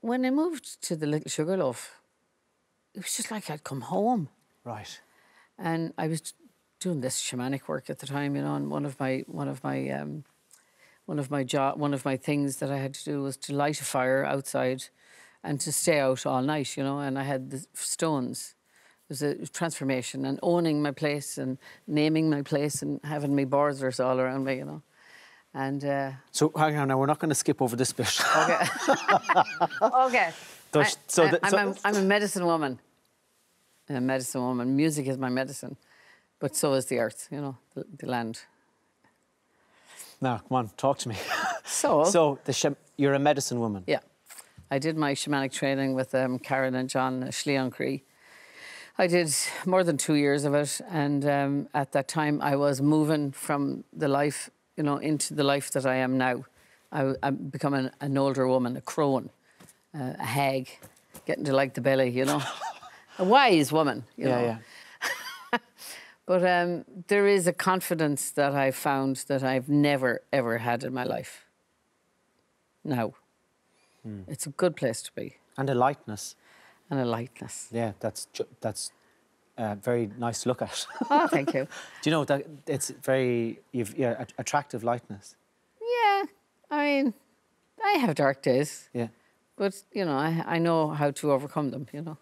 When I moved to the Little Sugarloaf, it was just like I'd come home. Right. And I was doing this shamanic work at the time, you know, and one of my one of my um, one of my job one of my things that I had to do was to light a fire outside and to stay out all night, you know, and I had the stones. It was a transformation and owning my place and naming my place and having my borders all around me, you know. And uh, So hang on now, we're not going to skip over this bit. okay, okay. Does- I, so I, I'm, so- a, I'm a medicine woman. I'm a medicine woman. Music is my medicine, but so is the earth, you know, the, the land. now, come on, talk to me. So, So the you're a medicine woman. yeah, I did my shamanic training with um, Karen and John Schleon Cree. I did more than two years of it, and um, at that time I was moving from the life, you know, into the life that I am now. I, I'm becoming an older woman, a crone, uh, a hag, getting to like the belly, you know, a wise woman, you yeah, know. yeah. But um, there is a confidence that I've found that I've never ever had in my life. Now, it's a good place to be, And a lightness. and a lightness. Yeah, that's that's uh, very nice to look at. Oh, thank you. Do you know that it's very you've yeah attractive lightness. Yeah, I mean, I have dark days, Yeah. but you know, I, I know how to overcome them. You know.